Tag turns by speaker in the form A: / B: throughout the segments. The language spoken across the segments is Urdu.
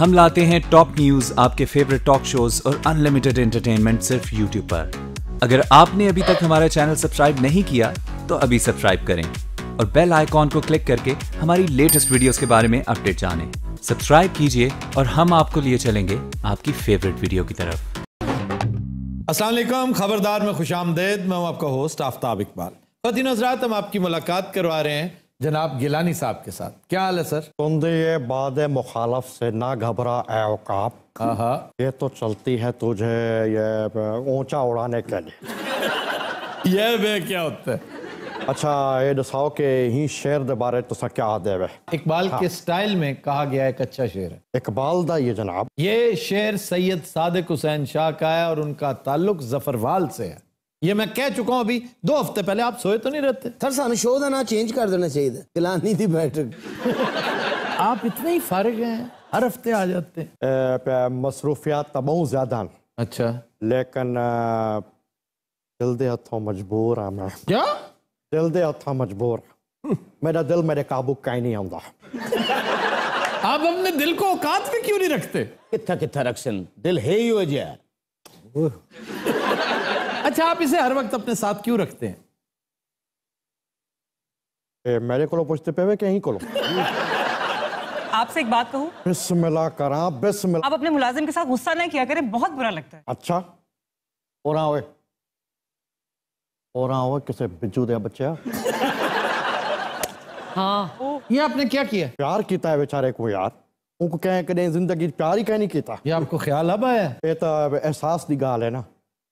A: ہم لاتے ہیں ٹاپ نیوز آپ کے فیوریٹ ٹاک شوز اور انلمیٹڈ انٹرٹینمنٹ صرف یوٹیوب پر۔ اگر آپ نے ابھی تک ہمارا چینل سبسکرائب نہیں کیا، تو ابھی سبسکرائب کریں۔ اور بیل آئیکن کو کلک کر کے ہماری لیٹسٹ ویڈیوز کے بارے میں اپڈیٹ جانیں۔ سبسکرائب کیجیے اور ہم آپ کو لیے چلیں گے آپ کی فیوریٹ ویڈیو کی طرف۔
B: السلام علیکم، خبردار میں خوش آمدید، میں ہوں آپ کا ہوسٹ آفتاب اقبال۔ خواتین حضرات، ہم آپ کی ملاقات کروا رہے ہیں۔ جناب گیلانی صاحب کے ساتھ۔ کیا حال ہے سر؟
C: تند یہ باد مخالف سے نہ گھبرا اے اوقاب یہ تو چلتی ہے تجھے یہ اونچا اڑانے کے لیے۔
B: یہ بے کیا ہوتا ہے؟
C: اچھا یہ دساؤ کہ ہی شعر دے بارے تو سا کیا دے وے؟
B: اقبال کے سٹائل میں کہا گیا ایک اچھا شعر ہے۔
C: اقبال دا یہ جناب۔
B: یہ شعر سید صادق حسین شاہ کا ہے اور ان کا تعلق زفروال سے ہے۔ یہ میں کہہ چکا ہوں ابھی دو ہفتے پہلے آپ سوئے تو نہیں رہتے۔
D: سر سانو شو دا نا چینج کر دینا چاہیے کلانی دی بیٹھک۔
B: آپ اتنے ہی فارغ ہیں ہر ہفتے آ جاتے ہیں۔
C: اے، پہ مصروفیات تو بہت زیادہ ہیں۔
B: اچھا۔
C: لیکن اے، دل دے ہتھوں مجبور ہاں میں۔
B: کیا؟
C: دل دے ہتھوں مجبور ہاں۔ میرا دل میرے قابو کہیں نہیں آਉਂدا
B: آپ اپنے دل کو اوقات میں کیوں نہیں رکھتے؟
D: کتھا کتھا رکھسن؟ دل ہے ہی ہو جائے
B: اچھا آپ اسے ہر وقت اپنے ساتھ کیوں رکھتے ہیں؟
C: اے، میرے کو پوچھتے پہ وے کہ ہی کو
E: آپ سے ایک بات کہوں؟
C: بسم اللہ کراں بسم اللہ۔
E: آپ اپنے ملازم کے ساتھ غصہ نہ کیا کریں بہت برا لگتا ہے۔
C: اچھا اور آؤ اور آؤ کسے بجو دیا بچہ
E: ہاں۔
B: یہ آپ نے کیا کیا؟
C: پیار کیتا ہے بیچارے کو یار۔ ان کو کہیں کہ نہیں زندگی پیار ہی کہیں نہیں کیتا۔
B: یہ آپ کو خیال اب آیا؟ ہے
C: یہ تو احساس دی گال ہے نا۔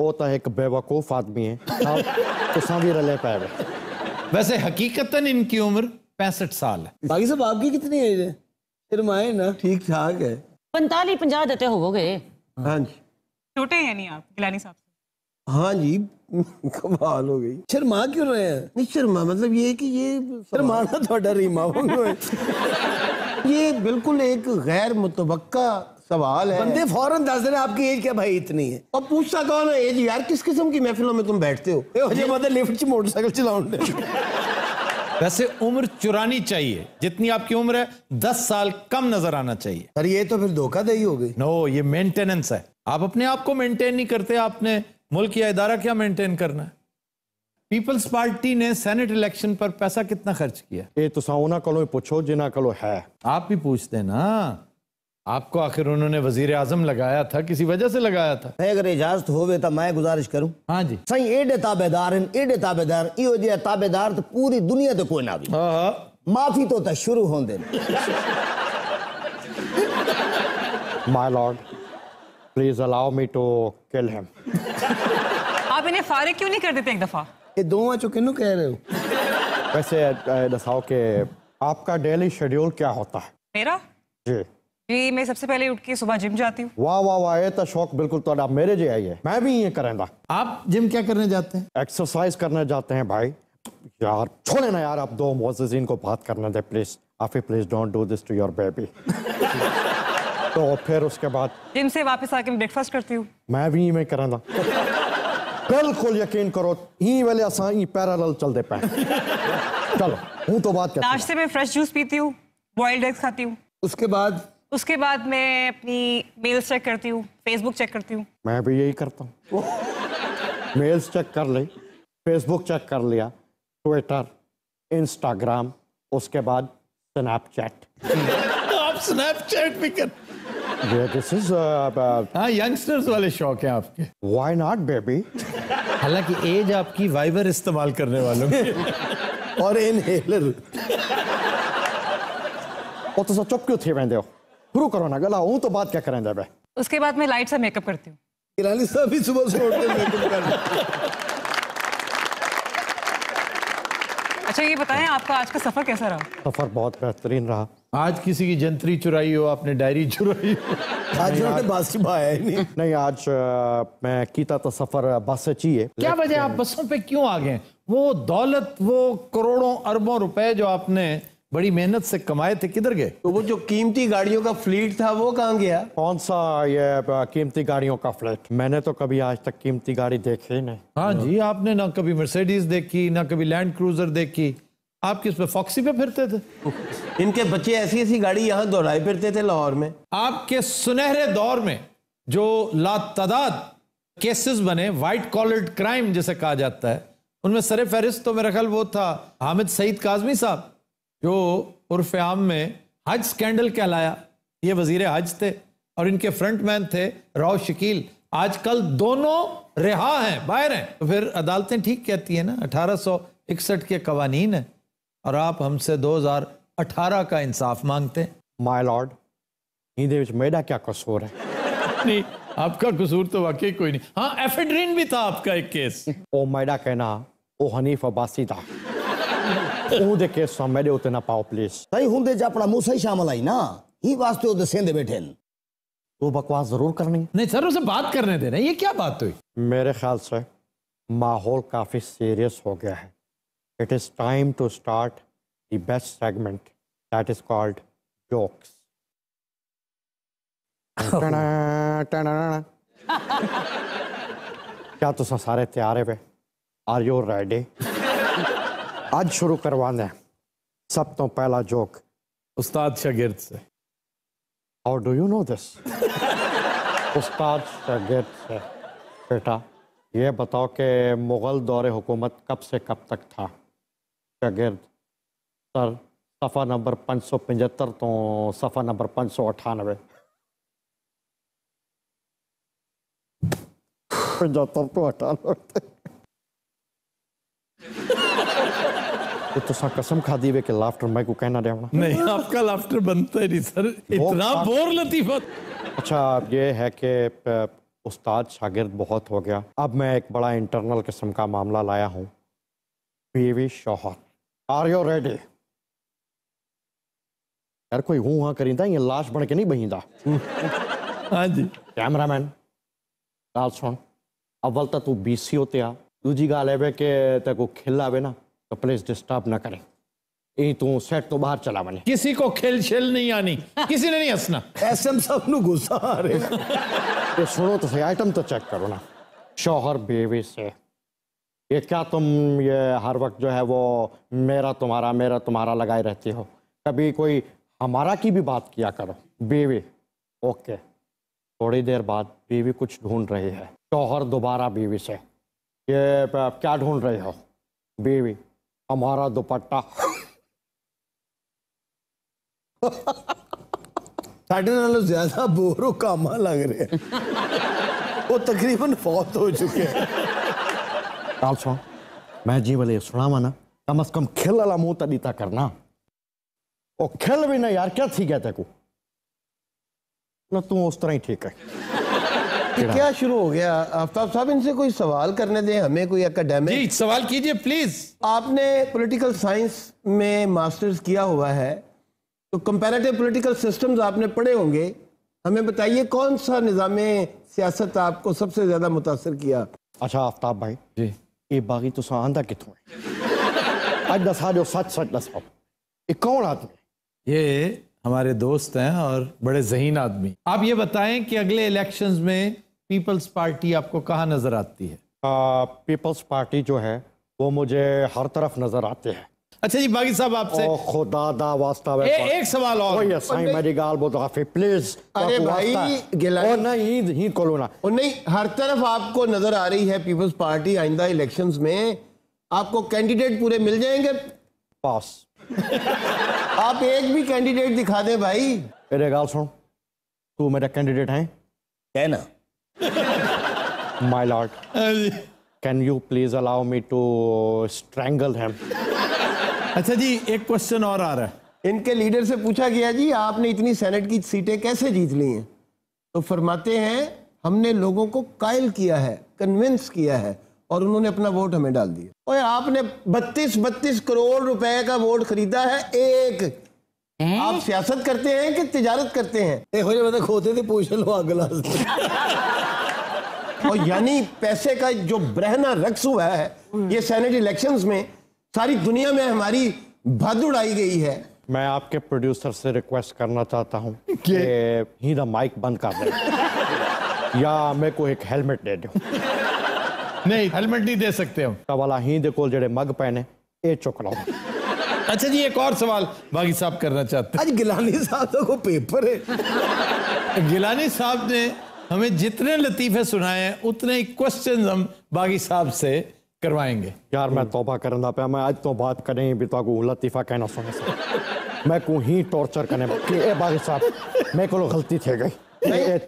C: وہ تو ایک بے وقوف آدمی ہے تو بھی رلے پائے وے
B: ویسے حقیقتاً ان کی عمر پینسٹھ سال ہے
D: باقی صاحب آپ کی کتنی ایج ہے شرمائے نا ٹھیک ٹھاک ہے
F: 45 50 ਦੇ ਤੇ ਹੋਵੋਗੇ
D: ہاں جی
E: چھوٹے ہیں یعنی آپ گلانی صاحب سے
G: ہاں جی کمال ہو گئی
D: شرما کیوں رہے ہیں
G: نہیں شرما مطلب یہ کہ یہ
D: شرمانا تھوڑا ریما
G: یہ بالکل ایک غیر متوقع سوال ہے۔
D: بندے فوراً دس دیں آپ کی ایج کیا بھائی؟ اتنی ہے۔
G: اور پوچھتا کون ہے؟ ایج یار کس قسم کی محفلوں میں تم بیٹھتے ہو؟
D: اے ہو جائے مطلب لفٹ چ موٹر سائیکل چلاؤں دے۔
B: ویسے عمر چرانی چاہیے۔ جتنی آپ کی عمر ہے دس سال کم نظر آنا چاہیے۔
D: سر یہ تو پھر دھوکہ دہی ہو گئی۔
B: نو یہ مینٹیننس ہے۔ آپ اپنے آپ کو مینٹین نہیں کرتے آپ نے ملک یا ادارہ کیا مینٹین کرنا ہے؟ پیپلز پارٹی نے سینٹ الیکشن پر پیسہ کتنا خرچ کیا؟
C: یہ تو سونا کلو پوچھو جنا کلو ہے۔
B: آپ بھی پوچھتے ہیں نا آپ کو آخر انہوں نے وزیر اعظم لگایا تھا کسی وجہ سے لگایا تھا؟
D: میں اگر اجازت ہوئے تو میں گزارش کروں۔
B: ہاں جی۔
D: سائیں ایڈے تابے دار ہیں ایڈے تابے دار یہ ہو جائے تابے دار تو پوری دنیا تو کوئی نہ بھی
B: آہا
D: معافی تو تا شروع ہوں دے
C: my lord please allow me to kill him
E: آپ انہیں فارغ کیوں نہیں کر دیتے ایک دفعہ؟
D: یہ دو چو کنو کہہ رہے ہو؟
C: ویسے اے، بتاؤ کہ آپ کا ڈیلی شیڈیول کیا ہوتا ہے؟
E: میرا؟
C: جی۔
E: جی میں سب سے پہلے اٹھ کے صبح جم جاتی ہوں۔
C: واہ واہ واہ یہ تو شوق بالکل تو میرے جی آئی ہے۔ میں بھی یہ کریں گا۔
B: آپ جم کیا کرنے جاتے ہیں؟
C: ایکسرسائز کرنے جاتے ہیں بھائی۔ یار چھوڑے نا یار آپ دو معززین کو بات کرنے دے please آفی please don't do this to your baby تو پھر اس کے بعد۔
E: جم سے واپس آ کے میں بریک فاسٹ کرتی ہوں۔
C: میں بھی میں کریں گا۔ بالکل یقین کرو ہی ویلے اساں ہی پیرالل چل دے پائیں۔ چلو ہوں تو بات کرتا
E: ناشتے میں فریش جوس پیتی ہوں بوائلڈ ایگز کھاتی ہوں۔
D: اس کے بعد
E: اس کے بعد میں اپنی میلز چیک کرتی ہوں فیس بک چیک کرتی ہوں۔
C: میں بھی یہی کرتا ہوں۔ میلز چیک کر لی فیس بک چیک کر لیا ٹویٹر انسٹاگرام اس کے بعد سنیپ چیٹ
B: آپ سنیپ چیٹ بھی کر
C: دس از
B: ہاں ینگسٹرز والے شوق ہیں آپ کے۔
C: وائی ناٹ بیبی
B: حالانکہ ایج آپ کی وائبر استعمال کرنے والوں کی۔
D: اور انہیلر
C: وہ تو چپ کیوں تھے ویندے ہو؟ شروع کرو نا گلا ہوں تو بات کیا کریں بے؟
E: اس کے بعد میں لائٹ سے میک اپ کرتی ہوں۔
D: ایرانی صاحب بھی صبح سے اٹھ کے میک اپ کر رہے ہیں۔
E: اچھا یہ بتائیں آپ کا آج کا سفر کیسا رہا؟
C: سفر بہت بہترین رہا۔
B: آج کسی کی جنتری چرائی ہو آپ نے ڈائری چرائی ہو۔
G: آج انہوں نے بات چھپایا ہی نہیں۔
C: نہیں آج میں کیتا تو سفر بس سے چاہیے
B: کیا وجہ آپ بسوں پہ کیوں آ گئے وہ دولت وہ کروڑوں اربوں روپے جو آپ نے بڑی محنت سے کمائے تھے کدھر گئے؟
G: تو وہ جو قیمتی گاڑیوں کا فلیٹ تھا وہ کہاں گیا؟
C: کون سا یہ قیمتی گاڑیوں کا فلیٹ؟ میں نے تو کبھی آج تک قیمتی گاڑی دیکھی ہی نہیں۔
B: ہاں جی آپ نے نہ کبھی مرسیڈیز دیکھی نہ کبھی لینڈ کروزر دیکھی۔ آپ کس پہ فاکسی پہ پھرتے تھے؟
G: ان کے بچے ایسی ایسی گاڑی یہاں دہرائے پھرتے تھے لاہور میں۔
B: آپ کے سنہرے دور میں جو لا تعداد کیسز بنے وائٹ کالرڈ کرائم جسے کہا جاتا ہے ان میں سر فہرست تو میرا خیال وہ تھا حامد سعید کاظمی صاحب۔ جو عرف عام میں حج سکینڈل کہلایا یہ وزیر حج تھے اور ان کے فرنٹ مین تھے راؤ شکیل۔ آج کل دونوں رہا ہیں باہر ہیں۔ تو پھر عدالتیں ٹھیک کہتی ہیں نا اٹھارہ سو اکسٹھ کے قوانین ہیں اور آپ ہم سے دو ہزار اٹھارہ کا انصاف مانگتے ہیں۔
C: مائی لارڈ میرا کیا قصور ہے؟
B: نہیں آپ کا قصور تو واقعی کوئی نہیں۔ ہاں ایفیڈرین بھی تھا آپ کا ایک کیس۔
C: او میرا کہنا او حنیف عباسی تھا۔ کیس سا میرے ہوتے نہ پاؤ پلیز۔
D: صحیح ہوندے چ اپنا منہ صحیح شامل آئی نا۔ ہی واسطے وہ دسیندے بیٹھے ہیں
C: تو بکواس ضرور کرنی
B: نہیں سر اسے بات کرنے ہیں یہ کیا بات ہوئی؟
C: میرے خیال سے ماحول کافی سیریس ہو گیا ہے۔ It is time to start the best segment that is called jokes کیا تو سارے تیار ہے آر یو ریڈی آج شروع کروانے سب تو پہلا جوک۔
B: استاد شاگرد سے۔
C: How do you know this? استاد شاگرد سے۔ بیٹا یہ بتاؤ کہ مغل دور حکومت کب سے کب تک تھا؟ شاگرد سر صفحہ نمبر پانچ سو پچہتر تو صفحہ نمبر پانچ سو اٹھانوے۔ پچہتر تو اٹھانوے۔ تو سا قسم کھا دی وے کہ لافٹر میں کو کہنا دیا
B: نہیں آپ کا لافٹر بنتا ہی نہیں سر۔ اتنا بور لطیفت
C: اچھا یہ ہے کہ استاد شاگرد بہت ہو گیا۔ اب میں ایک بڑا انٹرنل قسم کا معاملہ لایا ہوں۔ بیوی شوہر۔ آر یو ریڈی یار کوئی ہوں ہاں کریندا یہ لاش بن کے نہیں بہیندا۔
B: ہاں جی۔
C: کیمرہ مین گال سن۔ اول تا تو بی سی ہوتے آ۔ دوجی گال ہے کہ تے کو کھل آوے نا۔ تو پلیز ڈسٹرب نہ کریں ای تو سیٹ تو باہر چلا بنے۔
B: کسی کو کھل چھل نہیں آنی۔ کسی نے نہیں ہنسنا۔
G: ایس ایم صاحب نو غصہ آ رہے
C: یہ سنو تو صحیح آئٹم تو چیک کرو نا۔ شوہر بیوی سے۔ یہ کیا تم یہ ہر وقت جو ہے وہ میرا تمہارا میرا تمہارا لگائے رہتی ہو؟ کبھی کوئی ہمارا کی بھی بات کیا کرو؟ بیوی۔ اوکے تھوڑی دیر بعد بیوی کچھ ڈھونڈ رہی ہے۔ شوہر دوبارہ بیوی سے۔ یہ کیا ڈھونڈ رہی ہو؟ بیوی۔ ہمارا دوپٹہ۔
G: ساڈے نالوں زیادہ بورو کاما لگ رہے ہیں۔ وہ تقریباً فوت ہو چکے ہیں۔
C: گال سن، میں جی والے سناوا نا، کم از کم کھل والا منہ تو دیتا کرنا۔ او کھل بھی نہ یار، کیا تھی گیا کو نہ تو اس طرح ہی ٹھیک ہے۔
G: کیا شروع ہو گیا؟ آفتاب صاحب ان سے کوئی سوال کرنے دیں؟ ہمیں کوئی اکیڈیمک
B: جی سوال کیجیے پلیز
G: آپ نے پولیٹیکل سائنس میں ماسٹرز کیا ہوا ہے تو کمپیریٹیو پولیٹیکل سسٹمز آپ نے پڑھے ہوں گے۔ ہمیں بتائیے کون سا نظام سیاست آپ کو سب سے زیادہ متاثر کیا؟
C: اچھا آفتاب بھائی
B: جی۔
C: یہ باغی تو سا آندہ کتوں ہے؟ آج دسا جو سچ سچ دساؤ یہ کون آدمی
B: یہ ہمارے دوست ہیں اور بڑے ذہین آدمی۔ آپ یہ بتائیں کہ اگلے الیکشنز میں پیپلز پارٹی آپ کو کہاں نظر آتی ہے؟
C: پیپلز پارٹی جو ہے وہ مجھے ہر طرف نظر آتے ہیں۔
B: اچھا جی باغی صاحب آپ سے
C: خدا دا واسطہ
B: ایک سوال اور۔
C: اوہ سائیں میری گال بہت آفی پلیز
G: ارے بھائی،
C: او نہیں ہی کولو نا
G: اور نہیں ہر طرف آپ کو نظر آ رہی ہے پیپلز پارٹی آئندہ الیکشنز میں۔ آپ کو کینڈیڈیٹ پورے مل جائیں گے؟
C: پاس۔
G: آپ ایک بھی کینڈیڈیٹ دکھا دیں بھائی۔
C: میرے گال سن۔ تو میرا کینڈیڈیٹ ہیں؟
D: کہنا۔
B: My lord.
C: Can you please allow me to strangle him
B: اچھا جی ایک کوشچن اور آ رہا ہے۔
G: ان کے لیڈر سے پوچھا گیا جی آپ نے اتنی سینٹ کی سیٹیں کیسے جیت لی ہیں؟ تو فرماتے ہیں ہم نے لوگوں کو قائل کیا ہے کنونس کیا ہے اور انہوں نے اپنا ووٹ ہمیں ڈال دیا۔ اوے آپ نے بتیس بتیس کروڑ روپے کا ووٹ خریدا ہے ایک۔ آپ سیاست کرتے ہیں کہ تجارت کرتے ہیں؟
D: یہو جہ بندے کھوتے تھے پوچھ لو اگلا
G: اور یعنی پیسے کا جو برہنا رقص ہوا ہے یہ سینٹ الیکشنز میں ساری دنیا میں ہماری بھد اڑائی گئی ہے۔
C: میں آپ کے پروڈیوسر سے ریکویسٹ کرنا چاہتا ہوں کہ ہی دا مائک بند کر دیں۔ یا میرے کو ایک ہیلمٹ دے دو
B: نہیں ہیلمٹ نہیں دے سکتے ہم۔
C: والا ہی دے کول جڑے مگ پہنے اے چک لو
B: اچھا جی ایک اور سوال باغی صاحب کرنا چاہتے
D: آج گلانی صاحب تو کو پیپر ہے۔
B: ہیں گیلانی صاحب نے ہمیں جتنے لطیفے سنائے ہیں اتنے ہی کوشچنز ہم باغی صاحب سے کروائیں گے۔
C: یار میں توبہ کرنا پیا میں آج تو بات کریں بھی تو کو لطیفہ کہنا سنے۔ سے میں کو ہی ٹورچر کرنے کہ اے باغی صاحب میں کو غلطی تھے گئی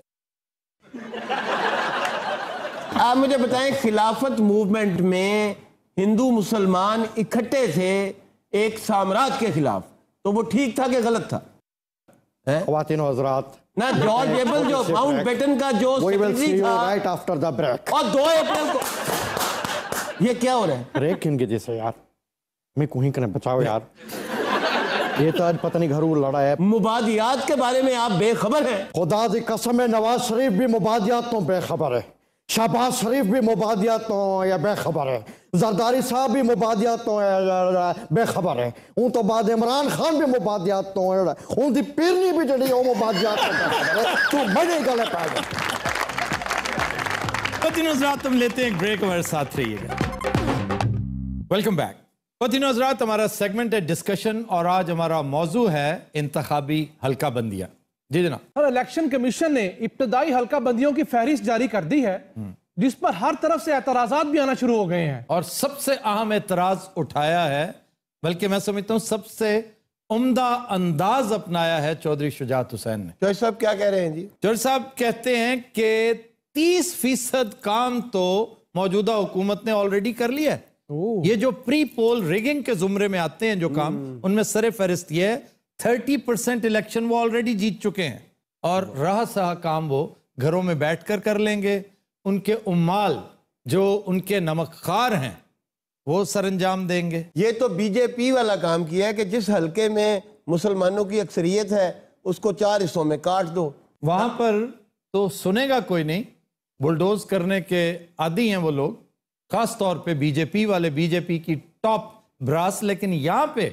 G: آپ مجھے بتائیں خلافت موومنٹ میں ہندو مسلمان اکٹھے تھے۔ ایک سامراج کے خلاف تو وہ ٹھیک تھا کہ غلط تھا؟
C: خواتین و حضرات
G: نہ جارج ایبل جو ماؤنٹ بیٹن کا جو سیکرٹری تھا اور دو اپریل کو یہ کیا ہو رہا ہے؟
C: بریک ان کی جیسے یار؟ میں کو ہی کرنے بچاؤ یار۔ یہ تو آج پتہ نہیں گھروں لڑا ہے۔
G: مبادیات کے بارے میں آپ بے خبر ہیں۔
C: خدا دی قسم ہے نواز شریف بھی مبادیات تو بے خبر ہے۔ شہباز شریف بھی مبادیات تو یا بے خبر ہے۔ زرداری صاحب بھی مبادیات تو بے خبر ہے ان تو بعد عمران خان بھی مبادیات تو ان دی پیرنی بھی جڑی ہے وہ مبادیات تو بے خبر ہے تو بڑے گلے پا گئے
B: پتینو حضرات تم لیتے ہیں ایک بریک ہمارے ساتھ رہیے گا۔ ویلکم بیک پتینو حضرات ہمارا سیگمنٹ ہے ڈسکشن اور آج ہمارا موضوع ہے انتخابی حلقہ بندیاں۔ جی جناب۔
H: الیکشن کمیشن نے ابتدائی حلقہ بندیوں کی فہرست جاری کر دی ہے۔ جس پر ہر طرف سے اعتراضات بھی آنا شروع ہو گئے ہیں۔
B: اور سب سے اہم اعتراض اٹھایا ہے بلکہ میں سمجھتا ہوں سب سے عمدہ انداز اپنایا ہے چودھری شجاعت حسین نے۔
G: جوش صاحب کیا کہہ رہے ہیں جی؟
B: جوہر صاحب کہتے ہیں کہ تیس فیصد کام تو موجودہ حکومت نے آلریڈی کر لیا ہے۔ یہ جو پری پول ریگنگ کے زمرے میں آتے ہیں جو کام ان میں سر فہرست یہ ہے تھرٹی پرسنٹ الیکشن وہ آلریڈی جیت چکے ہیں۔ اور رہا سہا کام وہ گھروں میں بیٹھ کر کر لیں گے۔ ان کے امال جو ان کے نمک خار ہیں وہ سر انجام دیں گے۔
G: یہ تو بی جے پی والا کام کیا ہے کہ جس حلقے میں مسلمانوں کی اکثریت ہے اس کو چار حصوں میں کاٹ دو۔
B: وہاں پر تو سنے گا کوئی نہیں بلڈوز کرنے کے عادی ہیں وہ لوگ خاص طور پہ بی جے پی والے۔ بی جے پی کی ٹاپ براس لیکن یہاں پہ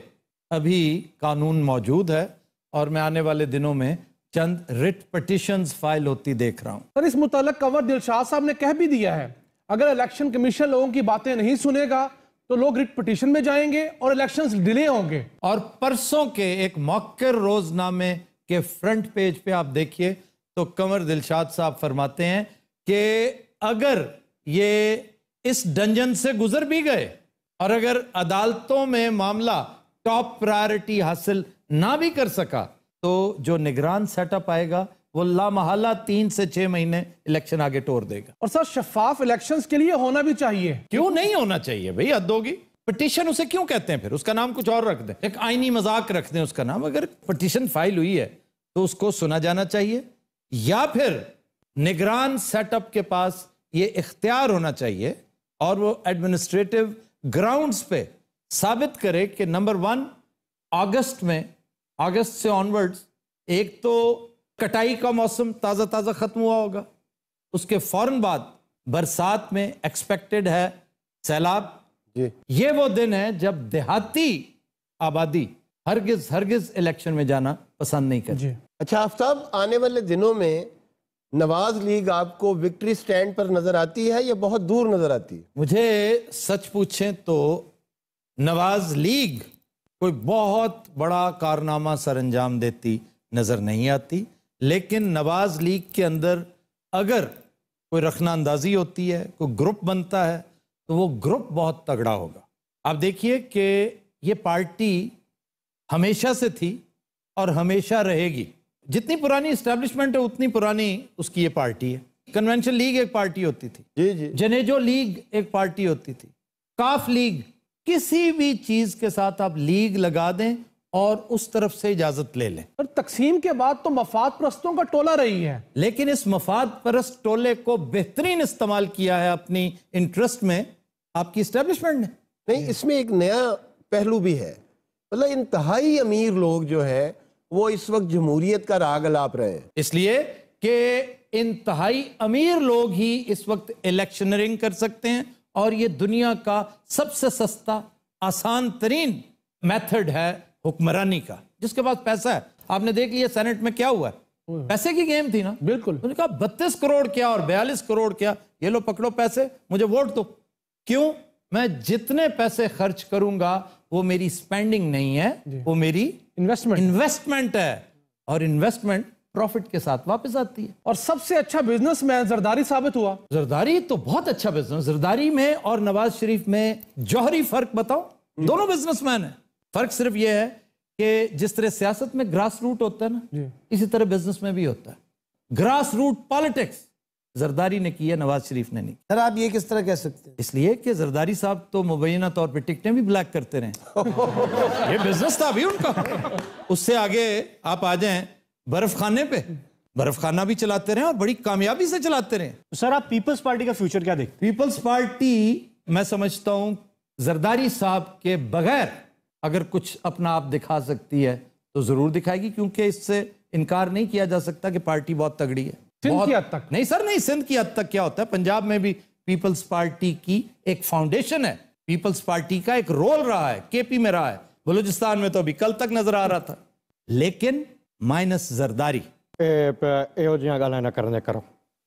B: ابھی قانون موجود ہے اور میں آنے والے دنوں میں چند ریٹ پٹیشنز فائل ہوتی دیکھ رہا ہوں۔
H: سر اس متعلق کور دلشاد صاحب نے کہہ بھی دیا ہے اگر الیکشن کمیشن لوگوں کی باتیں نہیں سنے گا تو لوگ ریٹ پٹیشن میں جائیں گے اور الیکشنز ڈیلے ہوں گے۔
B: اور پرسوں کے ایک موکر روزنامے کے فرنٹ پیج پہ آپ دیکھیے تو کمر دلشاد صاحب فرماتے ہیں کہ اگر یہ اس ڈنجن سے گزر بھی گئے اور اگر عدالتوں میں معاملہ ٹاپ پرائرٹی حاصل نہ بھی کر سکا تو جو نگران سیٹ اپ آئے گا وہ لامحالہ تین سے چھ مہینے الیکشن آگے ٹور دے گا۔
H: اور سر شفاف الیکشنز کے لیے ہونا بھی چاہیے۔
B: کیوں نہیں ہونا چاہیے بھئی حد ہوگی۔ پٹیشن اسے کیوں کہتے ہیں پھر؟ اس کا نام کچھ اور رکھ دیں۔ ایک آئینی مذاق رکھ دیں اس کا نام۔ اگر پٹیشن فائل ہوئی ہے تو اس کو سنا جانا چاہیے۔ یا پھر نگران سیٹ اپ کے پاس یہ اختیار ہونا چاہیے اور وہ ایڈمنسٹریٹو گراؤنڈز پہ ثابت کرے کہ نمبر ون اگست میں اگست سے آنورڈز ایک تو کٹائی کا موسم تازہ تازہ ختم ہوا ہوگا۔ اس کے فوراً بعد برسات میں ایکسپیکٹڈ ہے سیلاب۔ یہ وہ دن ہے جب دیہاتی آبادی ہرگز ہرگز الیکشن میں جانا پسند نہیں کرتی۔
G: اچھا آفتاب آنے والے دنوں میں نواز لیگ آپ کو وکٹری سٹینڈ پر نظر آتی ہے یا بہت دور نظر آتی ہے؟
B: مجھے سچ پوچھیں تو نواز لیگ کوئی بہت بڑا کارنامہ سر انجام دیتی نظر نہیں آتی لیکن نواز لیگ کے اندر اگر کوئی رخنہ اندازی ہوتی ہے کوئی گروپ بنتا ہے تو وہ گروپ بہت تگڑا ہوگا۔ آپ دیکھیے کہ یہ پارٹی ہمیشہ سے تھی اور ہمیشہ رہے گی۔ جتنی پرانی اسٹیبلشمنٹ ہے اتنی پرانی اس کی یہ پارٹی ہے۔ کنونشن لیگ ایک پارٹی ہوتی تھی۔
G: جی جی۔
B: جنیجو لیگ ایک پارٹی ہوتی تھی۔ کاف لیگ کسی بھی چیز کے ساتھ آپ لیگ لگا دیں اور اس طرف سے اجازت لے لیں۔
H: اور تقسیم کے بعد تو مفاد پرستوں کا ٹولہ رہی ہے۔
B: لیکن اس مفاد پرست ٹولے کو بہترین استعمال کیا ہے اپنی انٹرسٹ میں۔ آپ کی اسٹیبلشمنٹ نے
G: نہیں اس میں ایک نیا پہلو بھی ہے۔ مطلب انتہائی امیر لوگ جو ہے وہ اس وقت جمہوریت کا راگ الاپ رہے ہیں۔
B: اس لیے کہ انتہائی امیر لوگ ہی اس وقت الیکشنرنگ کر سکتے ہیں۔ اور یہ دنیا کا سب سے سستا آسان ترین میتھڈ ہے حکمرانی کا۔ جس کے پاس پیسہ ہے۔ آپ نے دیکھ لیا سینٹ میں کیا ہوا ہے؟ پیسے کی گیم تھی نا؟
H: بالکل۔
B: انہوں نے کہا بتیس کروڑ کیا اور بیالیس کروڑ کیا۔ یہ لو پکڑو پیسے مجھے ووٹ دو۔ کیوں؟ میں جتنے پیسے خرچ کروں گا وہ میری سپینڈنگ نہیں ہے وہ میری
H: انویسٹمنٹ
B: انویسٹمنٹ ہے۔ اور انویسٹمنٹ پروفٹ کے ساتھ واپس آتی ہے۔
H: اور سب سے اچھا بزنس مین زرداری ثابت ہوا۔
B: زرداری تو بہت اچھا بزنس زرداری میں اور نواز شریف میں جوہری فرق بتاؤ۔ دونوں بزنس مین ہیں۔ فرق صرف یہ ہے کہ جس طرح سیاست میں گراس روٹ ہوتا ہے نا اسی طرح بزنس میں بھی ہوتا ہے۔ گراس روٹ پالیٹکس زرداری نے کی ہے نواز شریف نے نہیں۔
D: سر آپ یہ کس طرح کہہ سکتے ہیں؟
B: اس لیے کہ زرداری صاحب تو مبینہ طور پہ ٹکٹیں بھی بلیک کرتے رہے۔ یہ بزنس تھا بھی ان کا۔ اس سے آگے آپ آ جائیں۔ برف خانے پہ۔ برف خانہ بھی چلاتے رہے اور بڑی کامیابی سے چلاتے رہے
I: سر آپ پیپلز پارٹی کا فیوچر کیا دیکھتے
B: پیپلز پارٹی میں سمجھتا ہوں زرداری صاحب کے بغیر اگر کچھ اپنا آپ دکھا سکتی ہے تو ضرور دکھائے گی کیونکہ اس سے انکار نہیں کیا جا سکتا کہ پارٹی بہت تگڑی ہے۔
H: سندھ کی حد تک۔
B: نہیں سر نہیں سندھ کی حد تک کیا ہوتا ہے؟ پنجاب میں بھی پیپلز پارٹی کی ایک فاؤنڈیشن ہے۔ پیپلز پارٹی کا ایک رول رہا ہے کے پی میں رہا ہے۔ بلوچستان میں تو ابھی کل تک نظر آ رہا تھا۔ لیکن مائنس زرداری
C: اے ਜਿਹੀਆਂ جیاں ਨਾ نہ کرنے کرو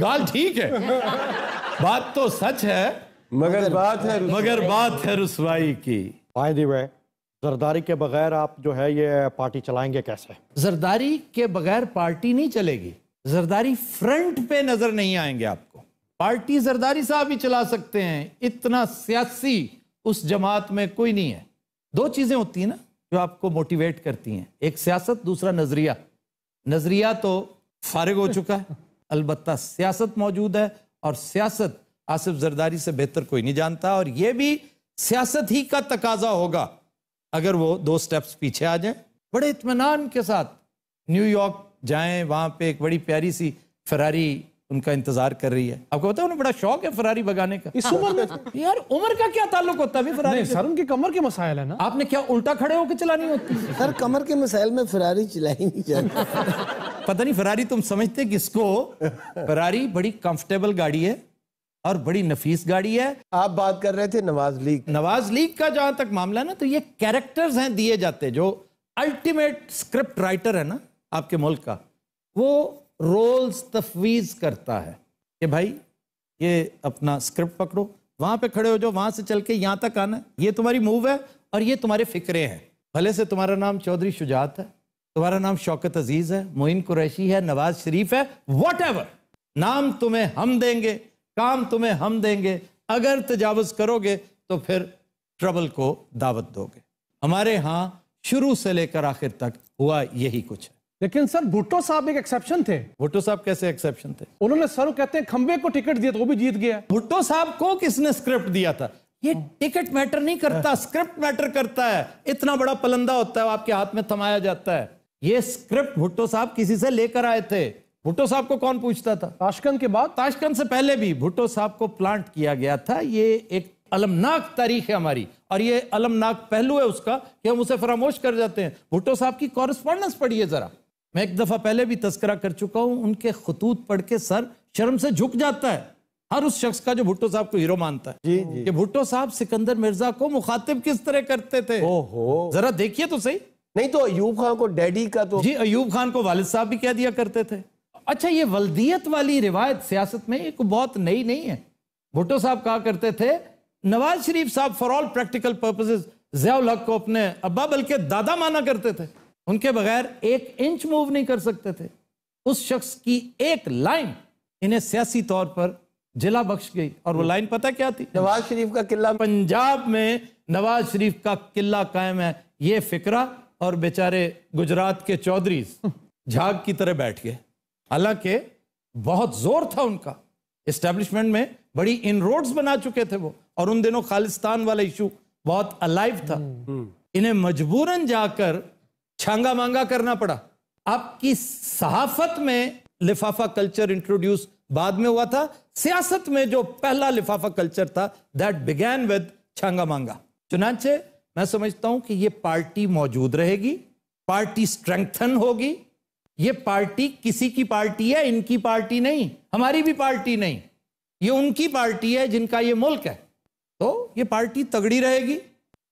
B: گال ٹھیک ہے بات تو سچ ہے
G: مگر بات ہے
B: مگر بات ہے رسوائی کی
C: بائی دی وے زرداری کے بغیر آپ جو ہے یہ پارٹی چلائیں گے کیسے
B: زرداری کے بغیر پارٹی نہیں چلے گی زرداری فرنٹ پہ نظر نہیں آئیں گے آپ کو پارٹی زرداری صاحب ہی چلا سکتے ہیں اتنا سیاسی اس جماعت میں کوئی نہیں ہے دو چیزیں ہوتی ہیں نا جو آپ کو موٹیویٹ کرتی ہیں۔ ایک سیاست، دوسرا نظریہ۔ نظریہ تو فارغ ہو چکا ہے۔ البتہ سیاست موجود ہے اور سیاست آصف زرداری سے بہتر کوئی نہیں جانتا اور یہ بھی سیاست ہی کا تقاضا ہوگا۔ اگر وہ دو سٹیپس پیچھے آ جائیں۔ بڑے اطمینان کے ساتھ نیو یارک جائیں، وہاں پہ ایک بڑی پیاری سی فراری ان کا انتظار کر رہی ہے۔ آپ کو پتا ہے انہیں بڑا شوق ہے فراری بگانے کا؟
H: اس عمر میں؟
B: یار عمر کا کیا تعلق ہوتا ہے فراری؟
H: سر ان کی کمر کے مسائل ہے نا۔
B: آپ نے کیا الٹا کھڑے ہو کے چلانی ہوتی؟ ہے
D: سر کمر کے مسائل میں فراری چلائی نہیں جاتی۔
B: پتہ نہیں فراری تم سمجھتے کس کو؟ فراری بڑی کمفرٹیبل گاڑی ہے اور بڑی نفیس گاڑی ہے۔
G: آپ بات کر رہے تھے نواز لیگ۔
B: نواز لیگ کا جہاں تک معاملہ ہے نا تو یہ کیریکٹرز ہیں دیے جاتے جو الٹیمیٹ سکرپٹ رائٹر ہے نا آپ کے ملک کا وہ رولز تفویض کرتا ہے کہ بھائی یہ اپنا سکرپٹ پکڑو، وہاں پہ کھڑے ہو جاؤ، وہاں سے چل کے یہاں تک آنا ہے۔ یہ تمہاری موو ہے اور یہ تمہارے فکرے ہیں۔ بھلے سے تمہارا نام چودھری شجاعت ہے، تمہارا نام شوکت عزیز ہے، معین قریشی ہے، نواز شریف ہے واٹ ایور نام تمہیں ہم دیں گے، کام تمہیں ہم دیں گے۔ اگر تجاوز کرو گے تو پھر ٹربل کو دعوت دو گے۔ ہمارے ہاں شروع سے لے کر آخر تک ہوا یہی کچھ ہے۔
H: لیکن سر بھٹو صاحب ایک ایکسیپشن تھے۔
B: بھٹو صاحب کیسے ایکسیپشن تھے؟
H: انہوں نے سر کہتے ہیں کھمبے کو ٹکٹ دیا تو وہ بھی جیت گیا۔
B: بھٹو صاحب کو کس نے سکرپٹ دیا تھا؟ یہ ٹکٹ میٹر نہیں کرتا سکرپٹ میٹر کرتا ہے۔ اتنا بڑا پلندہ ہوتا ہے وہ آپ کے ہاتھ میں تھمایا جاتا ہے۔ یہ سکرپٹ بھٹو صاحب کسی سے لے کر آئے تھے۔ بھٹو صاحب کو کون پوچھتا تھا؟
H: تاشکند کے بعد۔
B: تاشکند سے پہلے بھی بھٹو صاحب کو پلانٹ کیا گیا تھا۔ یہ ایک المناک تاریخ ہے ہماری۔ اور یہ المناک پہلو ہے اس کا کہ ہم اسے فراموش کر جاتے ہیں۔ بھٹو صاحب کی کورسپونڈنس پڑھیے ذرا۔ میں ایک دفعہ پہلے بھی تذکرہ کر چکا ہوں ان کے خطوط پڑھ کے سر شرم سے جھک جاتا ہے۔ ہر اس شخص کا جو بھٹو صاحب کو ہیرو مانتا ہے۔ کہ بھٹو صاحب سکندر مرزا کو مخاطب کس طرح کرتے تھے؟ ذرا دیکھیے تو صحیح۔
G: نہیں تو ایوب خان کو ڈیڈی کا تو
B: جی ایوب خان کو والد صاحب بھی کہہ دیا کرتے تھے۔ اچھا یہ ولدیت والی روایت سیاست میں ایک بہت نئی نہیں ہے۔ بھٹو صاحب کہا کرتے تھے نواز شریف صاحب for all practical purposes Zia ul-Haq کو اپنے ابا بلکہ دادا مانا کرتے تھے۔ ان کے بغیر ایک انچ موو نہیں کر سکتے تھے۔ اس شخص کی ایک لائن انہیں سیاسی طور پر جلا بخش گئی۔ اور وہ لائن پتہ کیا تھی؟
G: نواز شریف کا قلعہ۔
B: پنجاب میں نواز شریف کا قلعہ قائم ہے۔ یہ فکرہ اور بیچارے گجرات کے چودھریز جھاگ کی طرح بیٹھ گئے۔ حالانکہ بہت زور تھا ان کا۔ اسٹیبلشمنٹ میں بڑی ان روڈز بنا چکے تھے وہ۔ اور ان دنوں خالستان والا ایشو بہت الائیو تھا۔ انہیں مجبوراً جا کر چھانگا مانگا کرنا پڑا۔ آپ کی صحافت میں لفافہ کلچر انٹروڈیوس بعد میں ہوا تھا۔ سیاست میں جو پہلا لفافہ کلچر تھا that began with Changa Manga. چنانچہ میں سمجھتا ہوں کہ یہ پارٹی موجود رہے گی، پارٹی سٹرنگتھن ہوگی۔ یہ پارٹی کسی کی پارٹی ہے، ان کی پارٹی نہیں، ہماری بھی پارٹی نہیں۔ یہ ان کی پارٹی ہے جن کا یہ ملک ہے۔ تو یہ پارٹی تگڑی رہے گی۔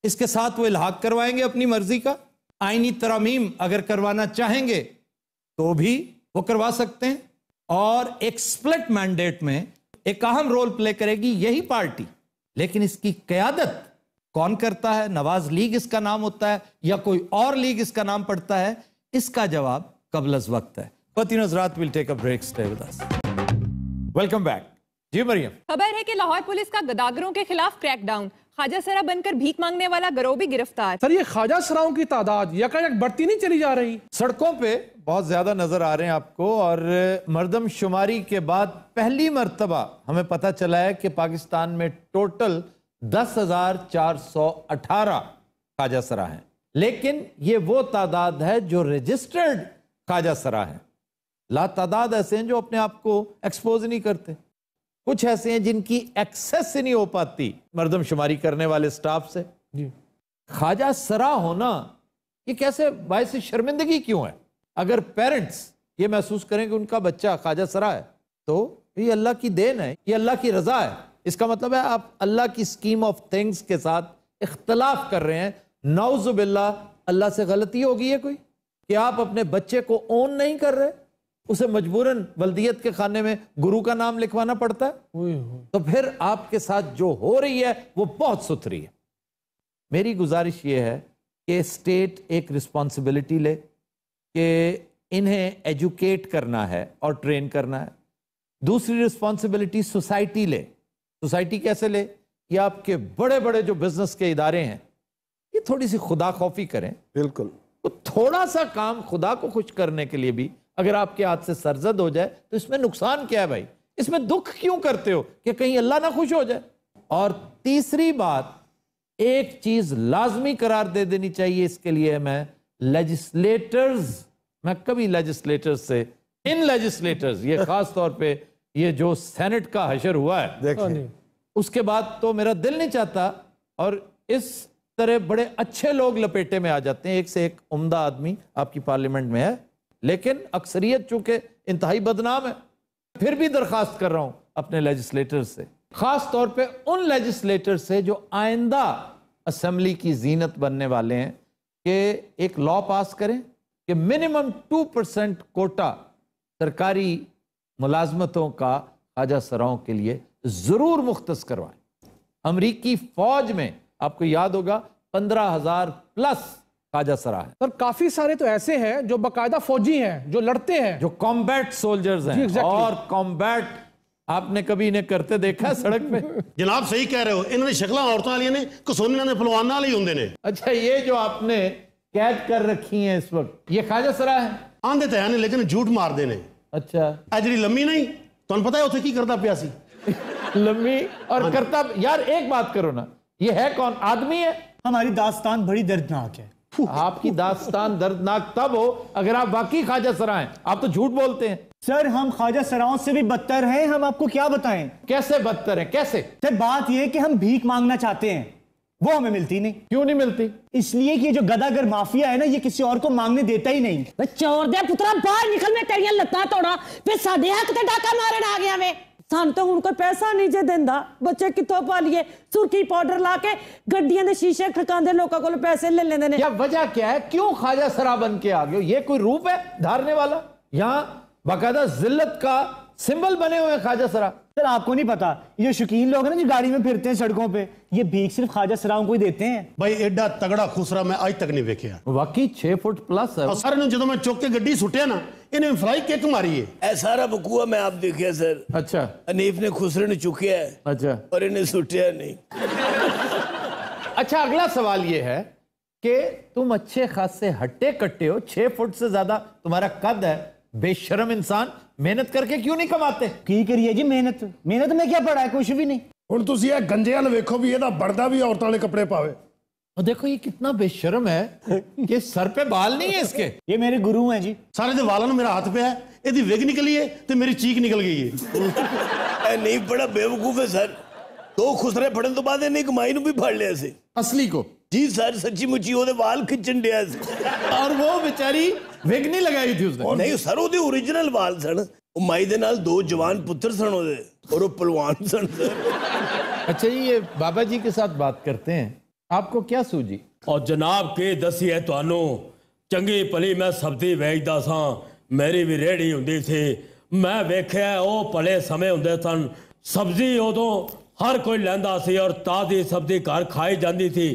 B: اس کے ساتھ وہ الحاق کروائیں گے اپنی مرضی کا۔ آئینی ترامیم اگر کروانا چاہیں گے تو بھی وہ کروا سکتے ہیں۔ اور ایک سپلٹ مینڈیٹ میں ایک اہم رول پلے کرے گی یہی پارٹی۔ لیکن اس کی قیادت کون کرتا ہے؟ نواز لیگ اس کا نام ہوتا ہے یا کوئی اور لیگ اس کا نام پڑتا ہے؟ اس کا جواب قبل از وقت ہے۔ خواتین حضرات we'll take a break stay with us welcome back ji Maryam.
J: خبر ہے کہ لاہور پولیس کا گداگروں کے خلاف کریک ڈاؤن خواجہ سرا بن کر بھیک مانگنے والا گروہ بھی گرفتار۔
H: سر یہ خواجہ سراؤں کی تعداد یکا یک بڑھتی نہیں چلی جا رہی؟
B: سڑکوں پہ بہت زیادہ نظر آ رہے ہیں آپ کو اور مردم شماری کے بعد پہلی مرتبہ ہمیں پتہ چلا ہے کہ پاکستان میں ٹوٹل دس ہزار چار سو اٹھارہ خواجہ سرا ہیں۔ لیکن یہ وہ تعداد ہے جو رجسٹرڈ خواجہ سرا ہیں۔ لا تعداد ایسے ہیں جو اپنے آپ کو ایکسپوز نہیں کرتے۔ کچھ ایسے ہیں جن کی ایکسس ہی نہیں ہو پاتی مردم شماری کرنے والے سٹاف سے۔
H: جی۔
B: خواجہ سرا ہونا یہ کیسے باعث شرمندگی کیوں ہے؟ اگر پیرنٹس یہ محسوس کریں کہ ان کا بچہ خواجہ سرا ہے تو یہ اللہ کی دین ہے یہ اللہ کی رضا ہے۔ اس کا مطلب ہے آپ اللہ کی سکیم آف تھنگز کے ساتھ اختلاف کر رہے ہیں۔ نعوذ باللہ اللہ سے غلطی ہوگی ہے کوئی؟ کہ آپ اپنے بچے کو اون نہیں کر رہے؟ اسے مجبوراً ولدیت کے خانے میں گرو کا نام لکھوانا پڑتا ہے۔ تو پھر آپ کے ساتھ جو ہو رہی ہے وہ بہت ستھری ہے۔ میری گزارش یہ ہے کہ اسٹیٹ ایک رسپانسبلٹی لے کہ انہیں ایجوکیٹ کرنا ہے اور ٹرین کرنا ہے۔ دوسری رسپانسبلٹی سوسائٹی لے۔ سوسائٹی کیسے لے؟ یہ آپ کے بڑے بڑے جو بزنس کے ادارے ہیں یہ تھوڑی سی خدا خوفی کریں۔
G: بالکل۔
B: تو تھوڑا سا کام خدا کو خوش کرنے کے لیے بھی اگر آپ کے ہاتھ سے سرزد ہو جائے تو اس میں نقصان کیا ہے بھائی؟ اس میں دکھ کیوں کرتے ہو کہ کہیں اللہ نہ خوش ہو جائے؟ اور تیسری بات ایک چیز لازمی قرار دے دینی چاہیے اس کے لیے میں لیجسلیٹرز میں کبھی لیجسلیٹرز سے ان لیجسلیٹرز یہ خاص طور پہ یہ جو سینٹ کا حشر ہوا ہے۔
G: دیکھیں۔
B: اس کے بعد تو میرا دل نہیں چاہتا اور اس طرح بڑے اچھے لوگ لپیٹے میں آ جاتے ہیں۔ ایک سے ایک عمدہ آدمی آپ کی پارلیمنٹ میں ہے۔ لیکن اکثریت چونکہ انتہائی بدنام ہے، پھر بھی درخواست کر رہا ہوں اپنے لیجسلیٹر سے۔ خاص طور پہ ان لیجسلیٹر سے جو آئندہ اسمبلی کی زینت بننے والے ہیں کہ ایک لا پاس کریں کہ منیمم ٹو پرسنٹ کوٹا سرکاری ملازمتوں کا خواجہ سراؤں کے لیے ضرور مختص کروائیں۔ امریکی فوج میں آپ کو یاد ہوگا، پندرہ ہزار پلس خواجہ سرا ہے۔
H: سر کافی سارے تو ایسے ہیں جو باقاعدہ فوجی ہیں جو لڑتے ہیں۔
B: جو کمبیٹ سولجرز ہیں۔
H: جی،.
B: اور کمبیٹ آپ نے کبھی انہیں کرتے دیکھا ہے سڑک پہ؟
K: جناب صحیح کہہ رہے ہو۔ انہوں نے شکلیں عورتوں والی نے کسونی نے پلوان والی ہوں نے۔
B: اچھا یہ جو آپ نے قید کر رکھی ہیں اس وقت یہ خواجہ سرا ہے؟
K: آندے تو ہے نہیں لیکن جھوٹ مار دے نے۔
B: اچھا۔
K: اے جڑی لمبی نہیں تمہیں پتہ ہے اتنے کی کرتا پیا سی؟
B: لمبی اور کرتا یار ایک بات کرو نا یہ ہے کون؟ آدمی ہے؟
I: ہماری داستان بڑی دردناک ہے۔
B: آپ کی داستان دردناک تب ہو اگر آپ واقعی خواجہ سرا ہیں۔ آپ تو جھوٹ بولتے ہیں۔
I: سر ہم خواجہ سراؤں سے بھی بدتر ہیں۔ ہم آپ کو کیا بتائیں؟
B: کیسے بدتر ہیں؟ کیسے؟
I: سر بات یہ ہے کہ ہم بھیک مانگنا چاہتے ہیں۔ وہ ہمیں ملتی نہیں۔
B: کیوں نہیں ملتی؟
I: اس لیے کہ یہ جو گداگر مافیا ہے نا یہ کسی اور کو مانگنے دیتا ہی نہیں۔
F: چور دے پترا باہر نکل میں تیریاں لتاں توڑا پھر ساڈے حق تے ڈاکا مارن آ گیا میں۔ سان تو ہن کوئی پیسہ نہیں جے دیندا بچے کتوں پالیے سرکی پاؤڈر لا کے گڈیاں دے شیشے کھکاندے لوکاں کول پیسے لے لیندے
B: یا وجہ کیا ہے کیوں خواجہ سرا بن کے آگے ہو یہ کوئی روپ ہے دھارنے والا یہاں باقاعدہ ذلت کا سمبل بنے ہوئے ہیں خواجہ سرا
I: سر آپ کو نہیں پتا یہ جو شکین لوگ ہیں نا جو گاڑی میں پھرتے ہیں سڑکوں پہ۔ یہ بھیک صرف خواجہ سراؤں کو ہی دیتے ہیں۔
K: بھائی ایڈا تگڑا خسرا میں آج تک نہیں ویکھیا۔
B: واقعی چھ فٹ پلس ہے۔
K: اور سارے نے جدو میں چوک کے گڈی سٹیا نا انہیں فلائی کیک ماری ہے۔
L: اے سارا بکوا میں آپ دیکھیا سر۔
B: اچھا۔
L: انیف نے خسرے نے چکیا ہے
B: اچھا۔
L: اور انہیں سٹیا نہیں۔
B: اچھا اگلا سوال یہ ہے کہ تم اچھے خاصے ہٹے کٹے ہو چھ فٹ سے زیادہ تمہارا قد ہے۔ بے شرم انسان محنت کر کے کیوں نہیں کماتے
I: کی کریے جی محنت محنت میں کیا پڑا ہے کچھ بھی نہیں
K: ہوں تھی یہ گنجے وال ویکو بھی یہ بڑھتا بھی عورتوں والے کپڑے پاوے
B: اور دیکھو یہ کتنا بے شرم ہے کہ سر پہ بال نہیں ہے اس کے
I: یہ میرے گرو ہیں جی
K: سارے دے والا میرا ہاتھ پہ ہے یہ وگ نکلی ہے تو میری چیک نکل گئی ہے
L: اے نہیں بڑا بے وقوف ہے سر دو خسرے پڑھن تو بعد نہیں کمائی نو بھی پڑھ لیا
M: جی سر سچی مچی وہ وال کھچن ڈیا اور وہ بیچاری وگ نہیں لگائی تھی اس نے نہیں سر
K: وہ اوریجنل وال سن۔
B: مائی
K: دے نال دو جوان پتر سن وہ اور وہ
B: پلوان
K: سن۔ اچھا یہ بابا جی کے ساتھ بات کرتے ہیں۔ آپ کو کیا سوجی؟ اور جناب کے دسی ہے توانو چنگی پلی میں سب دی ویجدا ساں۔ میری بھی ریڑی ہوندی سی۔ میں ویکھیا او پلے سمے ہوندے سن۔ سبزی ادوں ہر
E: کوئی لیندا سی اور تازی سبزی گھر کھائی جاندی تھی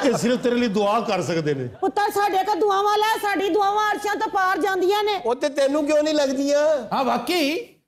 K: ਇਹ ਸਿਰਫ ਤੇਰੇ ਲਈ ਦੁਆ ਕਰ ਸਕਦੇ ਨੇ
F: ਪੁੱਤਾ ਸਾਡੇ ਕੋ ਦੁਆਵਾਂ ਲੈ ਸਾਡੀ ਦੁਆਵਾਂ ਅਰਸ਼ਾਂ ਤੋਂ ਪਾਰ ਜਾਂਦੀਆਂ ਨੇ
G: ਉਹ ਤੇ ਤੈਨੂੰ ਕਿਉਂ ਨਹੀਂ ਲੱਗਦੀਆਂ
B: ਹਾਂ ਵਾਕਈ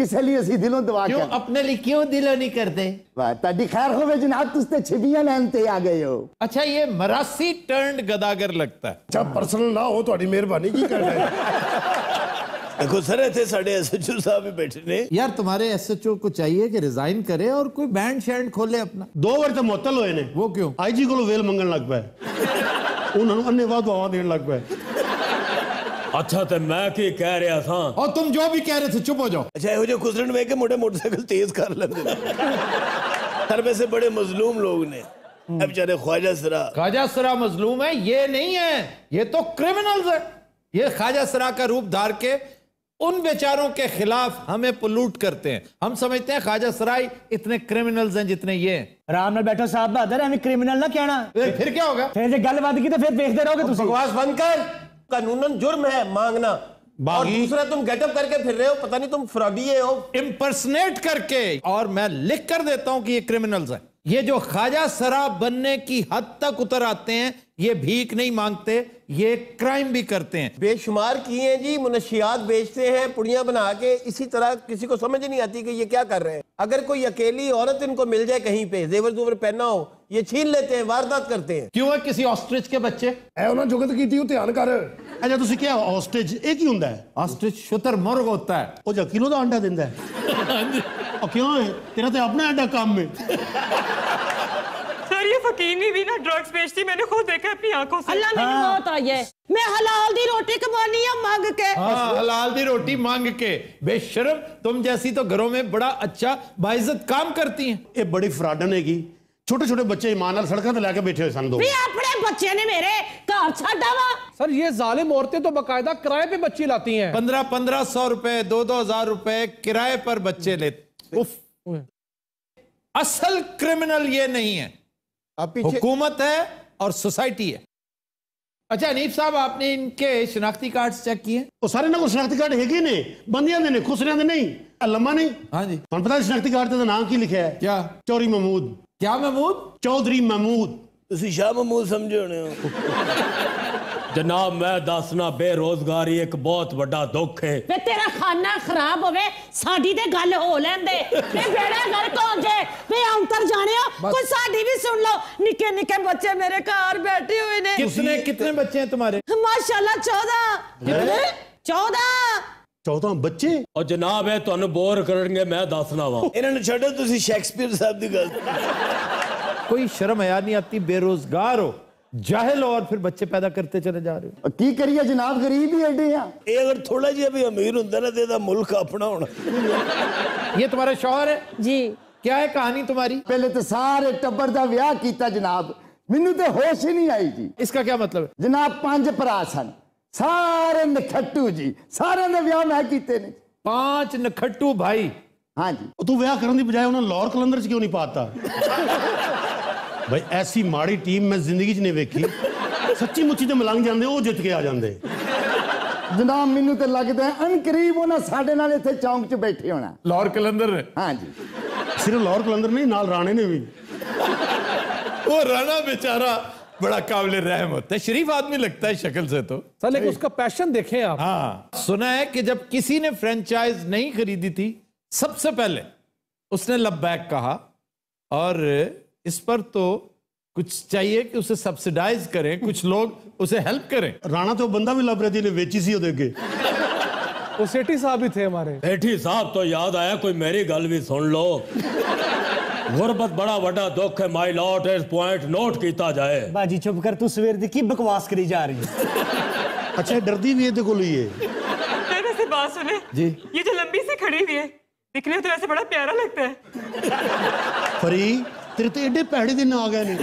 D: ਕਿਸੇ ਲਈ ਅਸੀਂ ਦਿਲੋਂ
B: ਦੁਆ
D: ਕਰਦੇ
B: ਕਿਉਂ ਆਪਣੇ ਲਈ ਕਿਉਂ ਦਿਲੋਂ ਨਹੀਂ ਕਰਦੇ
D: ਵਾਹ ਤੁਹਾਡੀ ਖੈਰ ਹੋਵੇ ਜਨਾਬ ਤੁਸੀਂ ਤੇ ਛਬੀਆਂ ہو۔ اچھا یہ مراسی
B: ٹرنڈ ਅੱਛਾ لگتا ہے۔ جب پرسنل نہ
K: ہو تو ਨਾ میر بانی کی کر رہے
L: ہیں۔ دیکھو سرے تھے ساڑے ایس ایچ صاحب ہی
B: بیٹھے نہیں یار تمہارے ایس ایچ کو چاہیے کہ ریزائن کرے اور کوئی بینڈ
K: شینڈ کھولے اپنا۔ دو بار تو
B: معطل ہوئے
K: نے۔ وہ کیوں؟ آئی جی کو ویل منگن لگ پہ انہوں نے انہیں
M: بات دعواں دین لگ پہ اچھا تے
B: میں کی کہہ رہا تھا؟ اور تم جو بھی کہہ
L: رہے تھے چپ ہو جاؤ۔ اچھا ہو جو گزرن میں کے موٹے موٹر سائیکل تیز کر لیتے ہر میں سے بڑے مظلوم
B: لوگ نے۔ بیچارے خواجہ سرا۔ خواجہ سرا مظلوم ہے یہ نہیں ہے یہ تو کرمنلز ہے یہ خواجہ سرا کا روپ دھار کے ان بیچاروں کے خلاف ہمیں پلوٹ کرتے ہیں۔ ہم سمجھتے ہیں خواجہ سرائی اتنے
I: کرمینلز ہیں جتنے یہ ہیں۔ آرام نہ بیٹھو صاحب
B: بہتر ہے ہمیں کرمینل
I: نہ کہنا۔ پھر کیا ہوگا؟ پھر جے گل بات کی
G: تو پھر بیخ دے رہو گے تم بکواس
B: بند
G: کر۔ قانوناً جرم ہے مانگنا اور دوسرا تم گیٹ اپ کر کے
B: پھر رہے ہو پتہ نہیں تم فرابیے ہو۔ امپرسنیٹ کر کے اور میں لکھ کر دیتا ہوں کہ یہ کرمنلز ہیں۔ یہ جو خاجہ سرا بننے کی حد تک اتر آتے ہیں
G: یہ بھیک نہیں مانگتے یہ کرائم بھی کرتے ہیں۔ بے شمار کیے ہیں جی منشیات بیچتے ہیں پڑیاں بنا کے۔ اسی طرح کسی کو سمجھ نہیں آتی کہ یہ کیا کر رہے ہیں۔ اگر کوئی اکیلی عورت ان کو مل جائے کہیں پہ
B: زیور زور پہنا ہو یہ چھین
K: لیتے ہیں واردات کرتے ہیں۔ کیوں ہے؟ کسی آسٹریچ کے بچے۔ اے انہاں جگت کیتی
B: ہو دھیان کر۔ اچھا، تو
K: تسی کیا آسٹریچ ایک ہی ہوندا ہے؟ آسٹریچ شتر مرگ ہوتا ہے۔ او جا کلو دا
E: انڈا دندہ ہے۔ ہاں جی۔ او کیوں ہے؟ تیرا تے اپنا انڈا کام
F: میں سر یہ فقیرنی بھی نا ڈرگز بیشتی میں نے خود دیکھا اپنی
B: آنکھوں سے۔ اللہ میری ہاں۔ موت آئی ہے۔ میں حلال دی روٹی کمانی ہم مانگ کے؟ ہاں، حلال
K: دی روٹی مانگ کے۔ بے شرم تم جیسی تو گھروں میں بڑا اچھا باعزت کام کرتی ہیں۔ اے بڑی فرادن ہے گی۔ چھوٹے چھوٹے بچے ایمان نال سڑکاں تے لے کے بیٹھے ہوئے سن دو۔
F: ਵੀ اپنے بچے نے میرے گھر چھڈا وا۔
H: سر یہ ظالم عورتیں تو باقاعدہ کرائے پہ بچے لاتی ہیں۔
B: پندرہ پندرہ سو روپے 2 2000 روپے کرائے پر بچے لیتے اوف۔ اصل کرمنل یہ نہیں ہے۔ حکومت
G: ہے اور
B: سوسائٹی ہے۔ اچھا انیب صاحب آپ نے ان کے شناختی کارڈ چیک کیے؟ وہ
K: سارے نہ کوئی شناختی کارڈ ہے کہ نہیں بندیاں دے نے خسریاں دے نہیں علمہ نہیں؟ ہاں
B: جی۔ ہن
K: پتہ شناختی کارڈ تے نام کی لکھا ہے؟ کیا؟ چوری
B: محمود۔
K: کیا محمود؟
B: چودھری محمود۔
K: تسی شاہ
L: محمود سمجھے ہونے ہو۔ جناب میں
M: داسنا بے روزگاری ایک بہت بڑا دکھ ہے۔ بے
F: تیرا کھانا خراب ہوئے ساڑھی دے گل ہو لین دے بے بیڑا گھر کون جے؟ بے آنتر جانے ہاں، ہو کوئی ساڑھی بھی سن لو۔ نکے نکے بچے میرے کار بیٹھے
B: ہوئے نے۔ کتنے کتنے بچے
F: ہیں تمہارے؟ ماشاءاللہ چودہ۔
K: کتنے چودہ۔
M: چودہ بچے اور جناب ہے تو انہوں بور ਤੁਹਾਨੂੰ گے میں ਮੈਂ ہوا انہوں
L: نے چھڑے تو اسی شیکسپیر صاحب دی ਗੱਲ।
B: کوئی شرم حیا نہیں آتی بے روزگار ہو جاہل ہو اور پھر بچے پیدا کرتے چلے جا رہے
D: ہو کی کریا جناب غریب ہی ایڈے
L: ہیں اے اگر تھوڑا جی ابھی امیر ہوندا نا دے دا ملک اپنا
B: ہونا یہ تمہارا شوہر
F: ہے
B: جی کیا ہے کہانی
D: تمہاری پہلے تو سارے ٹبر دا ویا کیتا جناب منو تے ہوش ہی نہیں آئی
B: جی اس کا کیا
D: مطلب ہے جناب پانچ بھرا سن ਸਾਰੇ ਨਖੱਟੂ ਜੀ ਸਾਰਿਆਂ ਦੇ ਵਿਆਹ ਮੈਂ ਕੀਤੇ ਨੇ।
B: ਪਾਂਚ ਨਖੱਟੂ ਭਾਈ।
D: ਹਾਂਜੀ।
K: ਉਹ ਤੂੰ ਵਿਆਹ ਕਰਨ ਦੀ ਬਜਾਏ ਉਹਨਾਂ ਲੋਰ ਕਲੰਦਰ ਚ ਕਿਉਂ ਨਹੀਂ ਪਾਤਾ? ਭਾਈ ਐਸੀ ਮਾੜੀ ਟੀਮ ਮੈਂ ਜ਼ਿੰਦਗੀ 'ਚ ਨਹੀਂ ਵੇਖੀ। ਸੱਚੀ ਮੁੱਚੀ ਤੇ ਮਲੰਗ ਜਾਂਦੇ ਉਹ ਜਿੱਤ ਕੇ ਆ ਜਾਂਦੇ।
D: ਜਨਾਬ ਮੈਨੂੰ ਤੇ ਲੱਗਦਾ ਅਨਕਰੀਬ ਉਹਨਾਂ ਸਾਡੇ ਨਾਲ ਇੱਥੇ ਚੌਂਕ 'ਚ ਬੈਠੇ ਹੋਣਾ।
B: ਲੋਰ ਕਲੰਦਰ?
D: ਹਾਂਜੀ।
K: ਸਿਰਫ ਲੋਰ ਕਲੰਦਰ ਨਹੀਂ ਨਾਲ ਰਾਣੇ ਨੇ ਵੀ।
B: ਉਹ ਰਾਣਾ ਵਿਚਾਰਾ بڑا قابل رحم ہوتا ہے۔ شریف آدمی لگتا ہے شکل سے تو۔
H: سر لیکن اس کا پیشن دیکھیں
B: آپ۔ ہاں۔ سنا ہے کہ جب کسی نے فرنچائز نہیں خریدی تھی سب سے پہلے اس نے لب بیک کہا۔ اور اس پر تو کچھ چاہیے کہ اسے سبسیڈائز کریں کچھ
K: لوگ اسے ہیلپ کریں۔ رانہ تو بندہ بھی لب لبریتی نے
H: ویچی سی ہو دیکھے وہ سیٹی
M: صاحب ہی تھے ہمارے۔ سیٹی صاحب تو یاد آیا کوئی میری گل بھی سن لو۔ غربت بڑا وڈا دکھ ہے مائی لاٹ اس
I: پوائنٹ نوٹ کیتا جائے۔ باجی چپ کر تو سویر دی کی بکواس
K: کری جا رہی ہے؟ اچھا ڈردی نہیں ہے
E: تے کولو یہ سے
B: بات
E: سنے جی۔ یہ جو لمبی سی کھڑی ہوئی ہے دکھنے تو ویسے بڑا پیارا لگتا
K: ہے۔ فری تیرے تے ایڈے پیڑے دن آ گئے
F: نہیں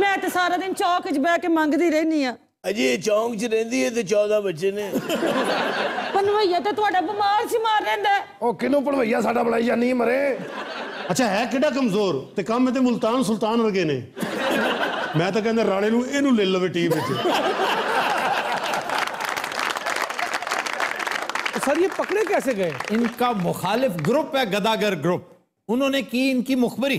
F: میں تے سارا دن چوک وچ بیٹھ کے منگدی رہنی
L: ہاں۔ اجی چوک چ رہندی ہے تے 14 بچے نے۔
F: پنویا تے تہاڈا بیمار سی مار رہندا ہے۔
G: او کینو پنویا ساڈا بڑائی جانی مرے؟
K: اچھا ہے ਹੈ کمزور؟ تے ਤੇ میں تے ملتان سلطان ਵਰਗੇ نے۔ میں تے ਕਹਿੰਦਾ رانے ਨੂੰ اینو لے لوے ਟੀਮ ਵਿੱਚ
H: سر یہ پکڑے کیسے گئے؟ ان
B: کا مخالف گروپ ہے گداگر گروپ۔ انہوں نے کی ان کی مخبری۔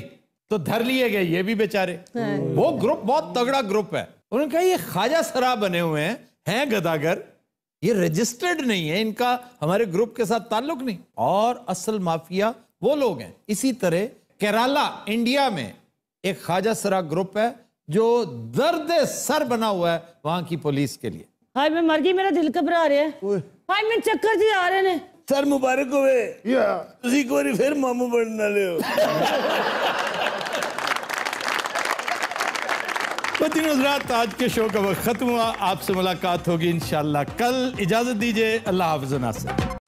B: تو دھر لیے گئے یہ بھی بیچارے۔ ہاں۔ وہ گروپ بہت تگڑا گروپ ہے۔ انہوں نے کہا یہ خواجہ سرا بنے ہوئے ہیں۔ ہیں گداگر۔ یہ رجسٹرڈ نہیں ہے ان کا ہمارے گروپ کے ساتھ تعلق نہیں۔ اور اصل مافیا وہ لوگ ہیں۔ اسی طرح کیرالا انڈیا میں ایک خواجہ سرا گروپ ہے جو درد سر بنا ہوا ہے
F: وہاں کی پولیس کے لیے۔ ہائی میں مر گئی میرا دل کبرا رہا ہے۔ ہائی میں
L: چکر جی آ رہے نے سر مبارک ہوئے۔ تسی کو ری
B: پھر مامو بننا لے ہو۔ بدین حضرات آج کے شو کا وقت ختم ہوا۔ آپ سے ملاقات ہوگی انشاءاللہ کل۔ اجازت دیجیے۔ اللہ حافظ و ناصر۔